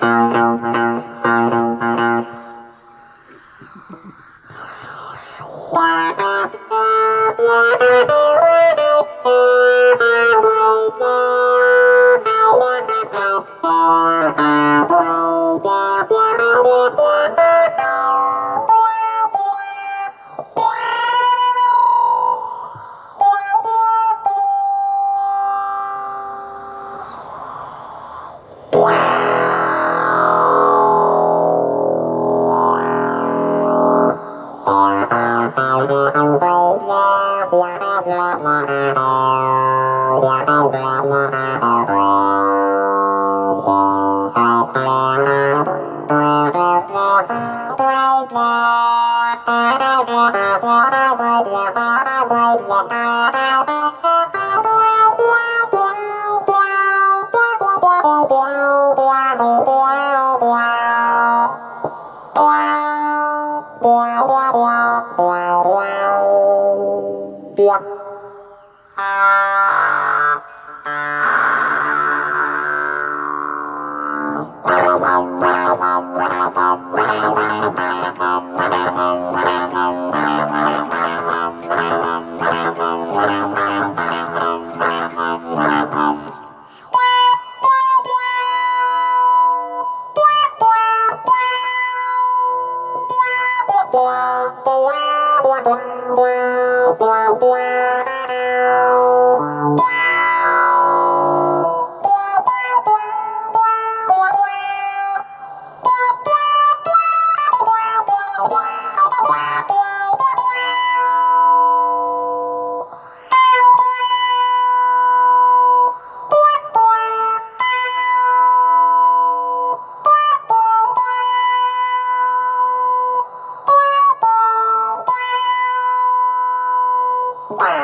Wow. Bye. buồn Wow. bye, bye. Bye.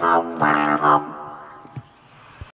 Bye.